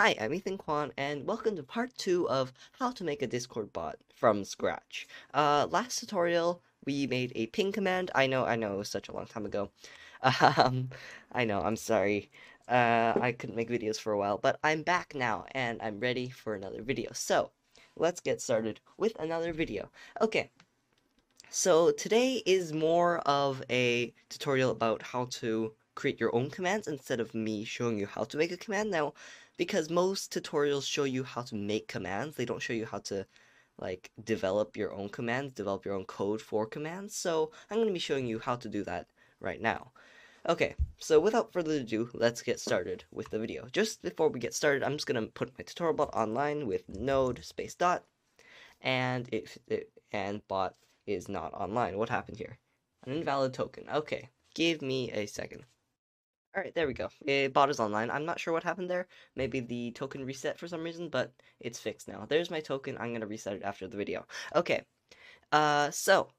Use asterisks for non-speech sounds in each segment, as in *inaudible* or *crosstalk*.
Hi, I'm Ethan Kwan, and welcome to part 2 of how to make a Discord bot from scratch. Uh, last tutorial, we made a ping command. I know, I know, it was such a long time ago. *laughs* Um, I know, I'm sorry. Uh, I couldn't make videos for a while, but I'm back now, and I'm ready for another video. So, let's get started with another video. Okay, so today is more of a tutorial about how to create your own commands instead of me showing you how to make a command. Now, because most tutorials show you how to make commands, they don't show you how to like develop your own commands, develop your own code for commands. So I'm going to be showing you how to do that right now. Okay, so without further ado, let's get started with the video. Just before we get started, I'm just going to put my tutorial bot online with node space dot, and if it, and bot is not online. What happened here? An invalid token. Okay, give me a second. Alright, there we go. It bot is online. I'm not sure what happened there. Maybe the token reset for some reason, but it's fixed now. There's my token. I'm going to reset it after the video. Okay, uh, so,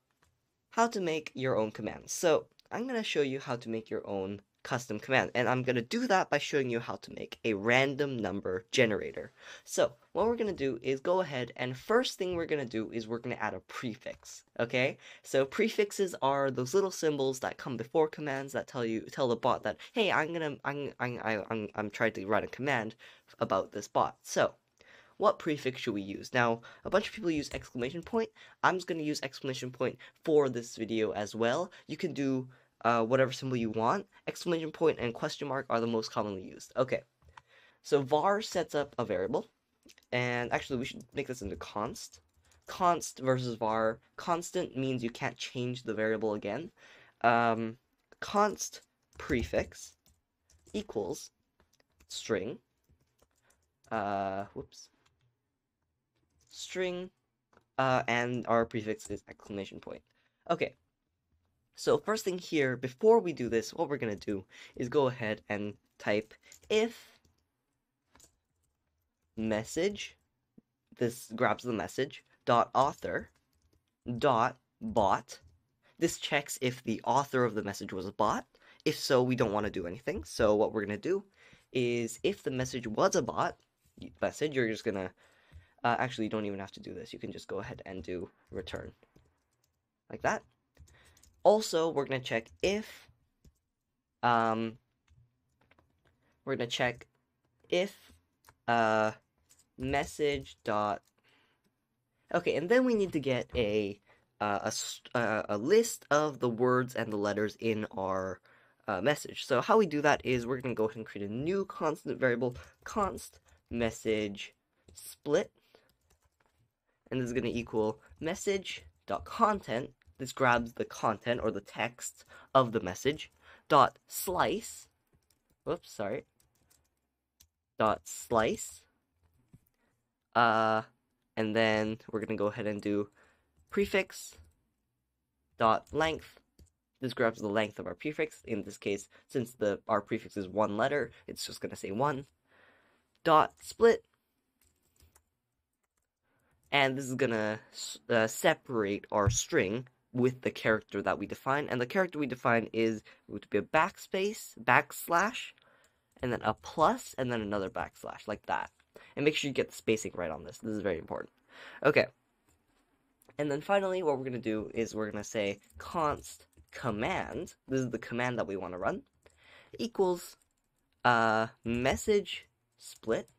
how to make your own commands. So, I'm going to show you how to make your own custom command, and I'm going to do that by showing you how to make a random number generator. So, what we're going to do is go ahead, and first thing we're going to do is we're going to add a prefix, okay? So, prefixes are those little symbols that come before commands that tell you, tell the bot that, hey, I'm going to, I'm, I'm, I'm, I'm trying to write a command about this bot. So, what prefix should we use? Now, a bunch of people use exclamation point. I'm just going to use exclamation point for this video as well. You can do uh, whatever symbol you want. Exclamation point and question mark are the most commonly used. Okay, so var sets up a variable, and actually we should make this into const. Const versus var. Constant means you can't change the variable again. Um, const prefix equals string. Uh, whoops string, uh, and our prefix is exclamation point. Okay, so first thing here, before we do this, what we're going to do is go ahead and type if message, this grabs the message, dot author, dot bot. This checks if the author of the message was a bot. If so, we don't want to do anything. So what we're going to do is if the message was a bot message, you're just going to uh, actually, you don't even have to do this. You can just go ahead and do return. Like that. Also, we're going to check if... Um, we're going to check if uh, message dot... Okay, and then we need to get a, uh, a, uh, a list of the words and the letters in our uh, message. So how we do that is we're going to go ahead and create a new constant variable, const message split and this is going to equal message.content. This grabs the content or the text of the message. Dot slice. Whoops, sorry. Dot slice. Uh, and then we're going to go ahead and do prefix dot length. This grabs the length of our prefix. In this case, since the our prefix is one letter, it's just going to say one. Dot split and this is gonna uh, separate our string with the character that we define, and the character we define is going to be a backspace, backslash, and then a plus, and then another backslash, like that. And make sure you get the spacing right on this. This is very important. Okay. And then finally, what we're going to do is we're going to say const command, this is the command that we want to run, equals uh, message split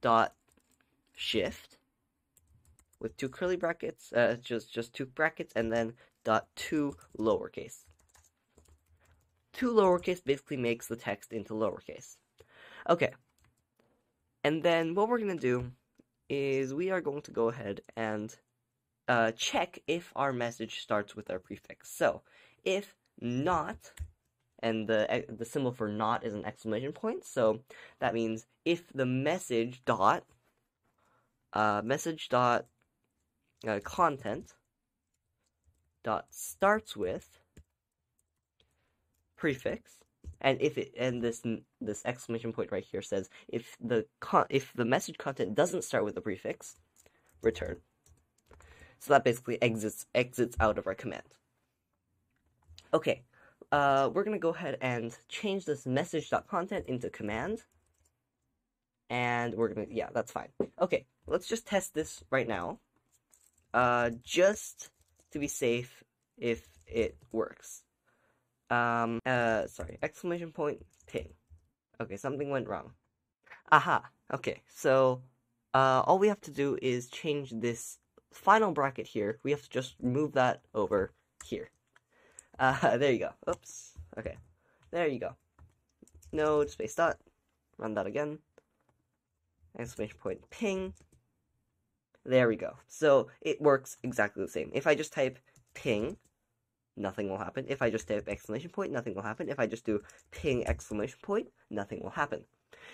dot shift with two curly brackets, uh, just just two brackets, and then dot to lowercase. To lowercase basically makes the text into lowercase. Okay. And then what we're going to do is we are going to go ahead and uh, check if our message starts with our prefix. So, if not, and the the symbol for not is an exclamation point, so that means if the message dot uh, message dot uh, content dot starts with prefix. And if it and this this exclamation point right here says if the con- if the message content doesn't start with a prefix return. So that basically exits exits out of our command. Okay uh, we're gonna go ahead and change this message.content into command. And we're gonna yeah that's fine. Okay let's just test this right now uh just to be safe if it works. Um uh sorry exclamation point ping. Okay something went wrong. Aha okay so uh all we have to do is change this final bracket here. We have to just move that over here. Uh *laughs* there you go. Oops. Okay. There you go. Node space dot run that again. Exclamation point ping. There we go. So it works exactly the same. If I just type ping, nothing will happen. If I just type exclamation point, nothing will happen. If I just do ping exclamation point, nothing will happen.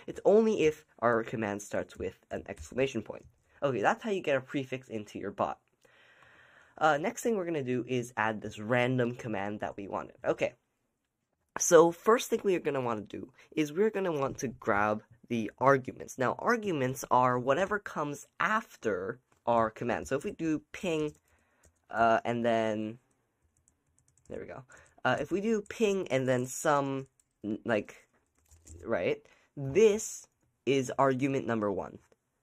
It's only if our command starts with an exclamation point. Okay, that's how you get a prefix into your bot. Uh, next thing we're going to do is add this random command that we wanted. Okay, so first thing we are going to want to do is we're going to want to grab the arguments. Now, arguments are whatever comes after our command. So if we do ping, uh, and then, there we go. Uh, if we do ping and then some, like, right, this is argument number one.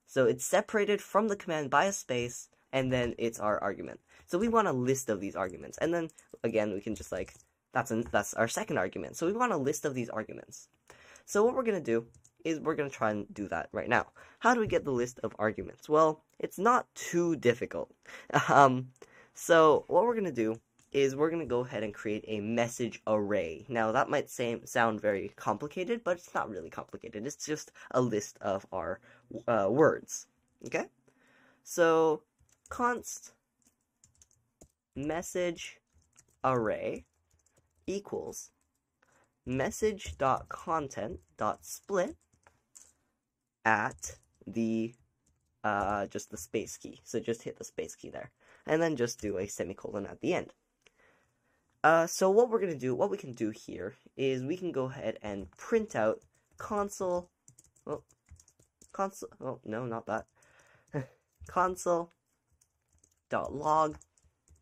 So it's separated from the command by a space, and then it's our argument. So we want a list of these arguments. And then, again, we can just, like, that's, an, that's our second argument. So we want a list of these arguments. So what we're going to do is we're going to try and do that right now. How do we get the list of arguments? Well, it's not too difficult. *laughs* Um, so what we're going to do is we're going to go ahead and create a message array. Now that might sound very complicated, but it's not really complicated. It's just a list of our uh, words. Okay? So const message array equals message.content.split at the uh, just the space key. So just hit the space key there. And then just do a semicolon at the end. Uh, so what we're going to do, what we can do here, is we can go ahead and print out console, oh, console, oh, no, not that, *laughs* console dot log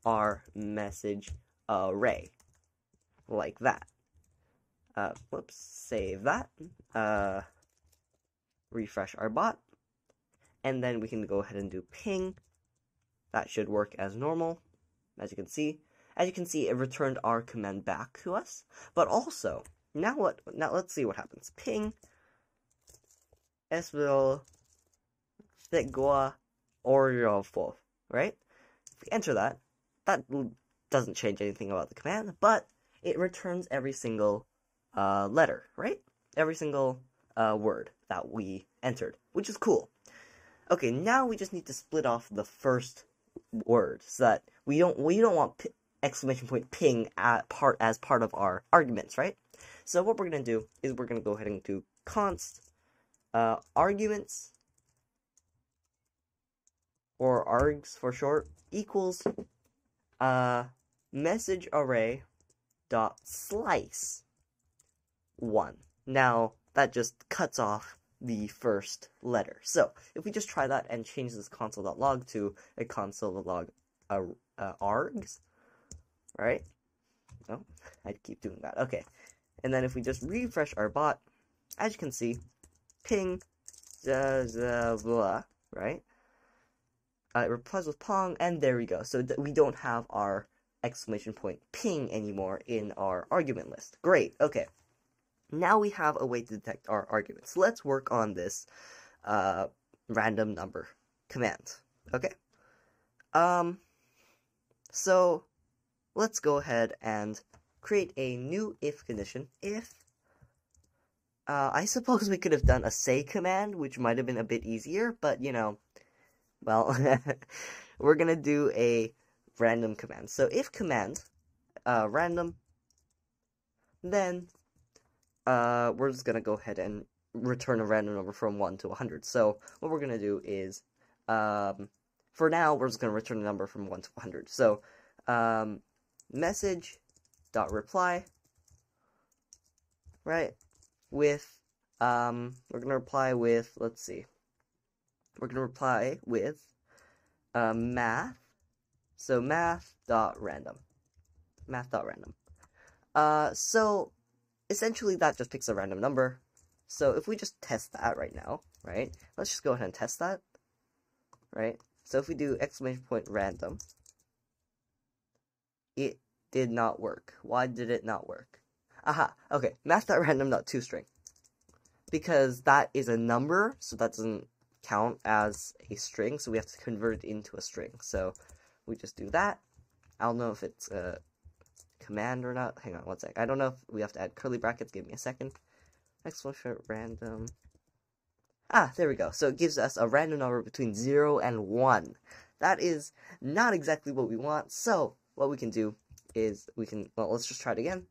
our message array, like that. Uh, whoops, save that. Uh, refresh our bot, and then we can go ahead and do ping. That should work as normal, as you can see. As you can see, it returned our command back to us. But also, now what? Now let's see what happens. Ping esvil thegua orofo, right? If we enter that, that doesn't change anything about the command, but it returns every single uh, letter, right? Every single uh, word that we entered, which is cool. Okay, now we just need to split off the first word so that we don't we don't want p- exclamation point ping at part as part of our arguments, right? So what we're gonna do is we're gonna go ahead and do const uh, arguments or args for short equals uh, message array dot slice one. Now that just cuts off the first letter. So if we just try that and change this console.log to a console.log uh, uh, args, right? Oh, I keep doing that. Okay. And then if we just refresh our bot, as you can see, ping, blah, blah, blah, right? Uh, it replies with pong, and there we go. So th- we don't have our exclamation point ping anymore in our argument list. Great. Okay. Now we have a way to detect our arguments. Let's work on this uh, random number command. Okay? Um, so let's go ahead and create a new if condition. If, uh, I suppose we could have done a say command, which might have been a bit easier, but you know, well, *laughs* we're gonna do a random command. So if command, uh, random, then uh, we're just gonna go ahead and return a random number from 1 to 100. So what we're gonna do is, um, for now, we're just gonna return a number from 1 to 100. So, um, message dot reply, right, with, um, we're gonna reply with, let's see, we're gonna reply with, uh, math, so math dot random, math dot random. Uh, so essentially that just picks a random number. So if we just test that right now, right? Let's just go ahead and test that, right? So if we do exclamation point random, it did not work. Why did it not work? Aha, okay, math.random.toString. Because that is a number, so that doesn't count as a string, so we have to convert it into a string. So we just do that. I don't know if it's a command or not. Hang on one sec. I don't know if we have to add curly brackets. Give me a second. Exclamation random. Ah, there we go. So it gives us a random number between 0 and 1. That is not exactly what we want. So what we can do is we can, well, let's just try it again.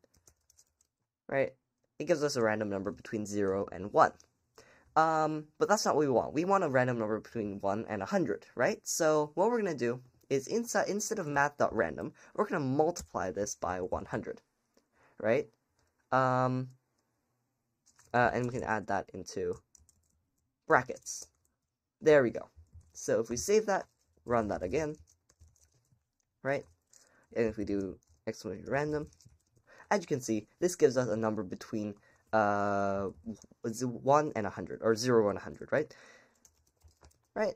Right? It gives us a random number between 0 and 1. Um, but that's not what we want. We want a random number between 1 and 100, right? So what we're going to do is inside, instead of math.random, we're going to multiply this by 100, right? Um, uh, and we can add that into brackets. There we go. So if we save that, run that again, right? And if we do exclamation random, as you can see, this gives us a number between uh 1 and 100 or 0 and 100 right right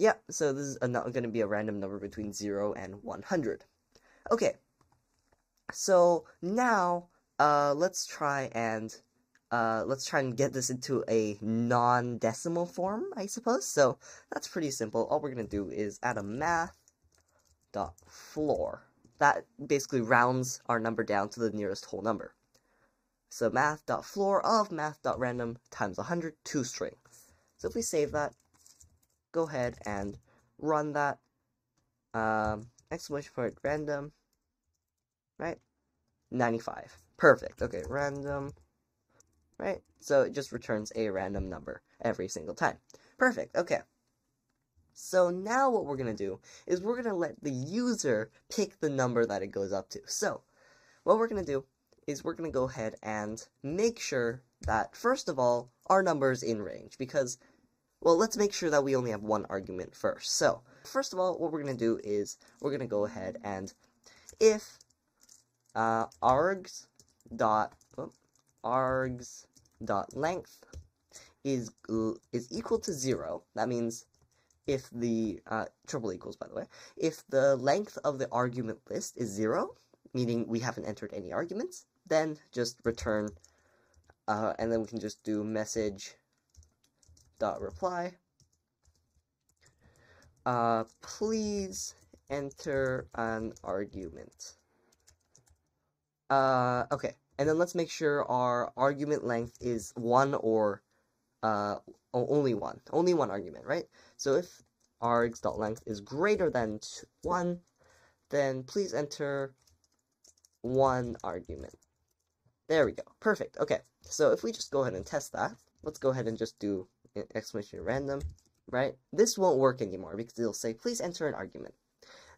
yeah so this is going to be a random number between 0 and 100 okay. So now uh let's try and uh let's try and get this into a non-decimal form i suppose. So that's pretty simple. All we're going to do is add a math dot floor. That basically rounds our number down to the nearest whole number. So math.floor of math.random times 100 toString. So if we save that, go ahead and run that. Um, exclamation point random, right? 95. Perfect. Okay, random, right? So it just returns a random number every single time. Perfect. Okay. So now what we're going to do is we're going to let the user pick the number that it goes up to. So what we're going to do is we're going to go ahead and make sure that, first of all, our number is in range, because, well, let's make sure that we only have one argument first. So, first of all, what we're going to do is we're going to go ahead and if uh, args dot args dot length is is equal to zero, that means if the uh, triple equals, by the way, if the length of the argument list is zero, meaning we haven't entered any arguments, then just return, uh, and then we can just do message dot reply. Uh, please enter an argument. Uh, okay, and then let's make sure our argument length is one or uh, only one, only one argument, right? So if args.length is greater than one, then please enter one argument. There we go. Perfect. Okay. So if we just go ahead and test that, let's go ahead and just do exclamation random, right? This won't work anymore because it'll say, please enter an argument.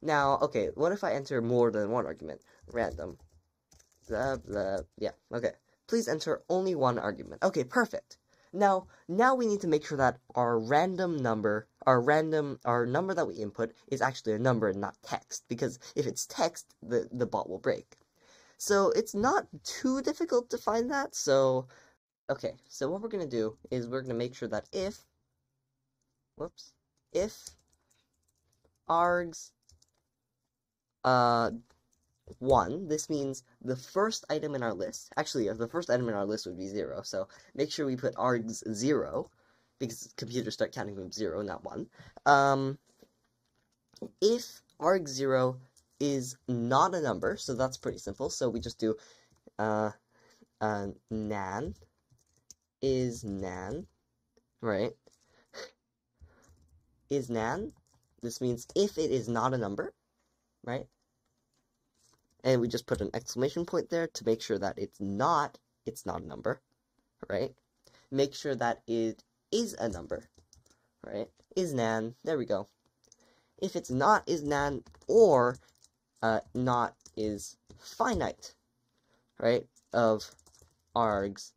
Now, okay, what if I enter more than one argument? Random. Blah, blah, yeah, okay. Please enter only one argument. Okay, perfect. Now, now we need to make sure that our random number, our random, our number that we input is actually a number and not text. Because if it's text, the, the bot will break. So it's not too difficult to find that. So, okay. So what we're going to do is we're going to make sure that if, whoops, if args uh, 1, this means the first item in our list, actually, the first item in our list would be 0, so make sure we put args 0, because computers start counting from 0, not 1. Um, if arg 0 is not a number, so that's pretty simple. So we just do uh, uh, nan is nan, right? is nan. This means if it is not a number, right? And we just put an exclamation point there to make sure that it's not, it's not a number, right? Make sure that it is a number, right? Is nan, there we go. If it's not is nan, or uh, not is finite, right? Of args.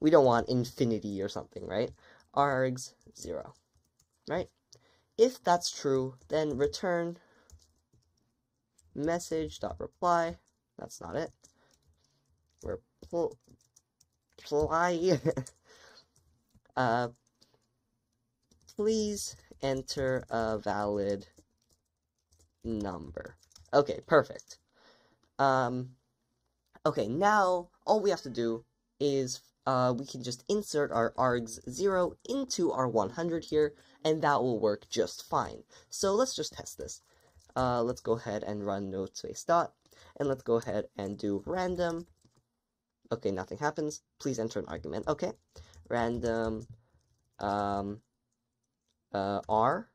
We don't want infinity or something, right? args 0, right? If that's true, then return message dot reply. That's not it. Reply. *laughs* Uh, please enter a valid number. Okay, perfect. Um, okay, now all we have to do is uh, we can just insert our args0 into our 100 here, and that will work just fine. So let's just test this. Uh, let's go ahead and run node space dot, and let's go ahead and do random. Okay, nothing happens. Please enter an argument. Okay, random um, uh, r.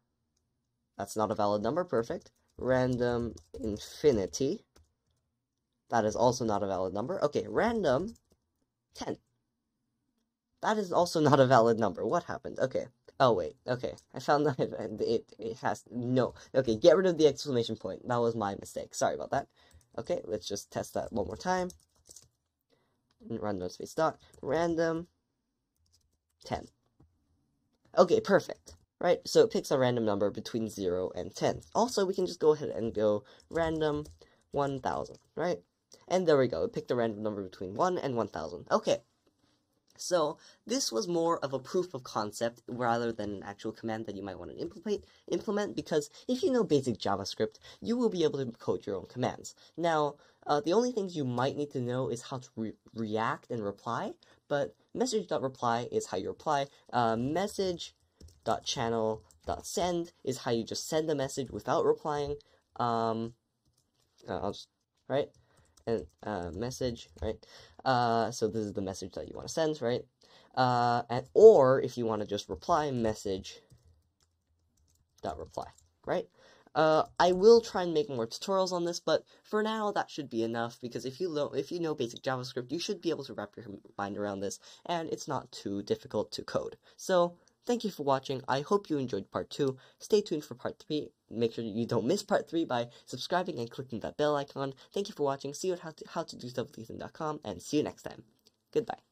That's not a valid number. Perfect. Random infinity. That is also not a valid number. Okay, random 10. That is also not a valid number. What happened? Okay. Oh, wait. Okay. I found *laughs* that it, it, has... No. Okay, get rid of the exclamation point. That was my mistake. Sorry about that. Okay, let's just test that one more time. Random space dot. Random 10. Okay, perfect. Right, so it picks a random number between 0 and 10. Also, we can just go ahead and go random 1000, right? And there we go, it picked a random number between 1 and 1000. Okay, so this was more of a proof of concept rather than an actual command that you might want to implement, implement because if you know basic JavaScript, you will be able to code your own commands. Now, uh, the only things you might need to know is how to re react and reply, but message.reply is how you reply. Uh, message.channel.send is how you just send a message without replying. Um, uh, I'll just, right? And uh, message, right? Uh, so this is the message that you want to send, right? Uh, and or if you want to just reply, message dot reply, right? Uh, I will try and make more tutorials on this, but for now that should be enough because if you know if you know basic JavaScript, you should be able to wrap your mind around this, and it's not too difficult to code. So thank you for watching. I hope you enjoyed part two. Stay tuned for part three. Make sure you don't miss part three by subscribing and clicking that bell icon. Thank you for watching. See you at how to, how to do stuff with Ethan.com, and see you next time. Goodbye.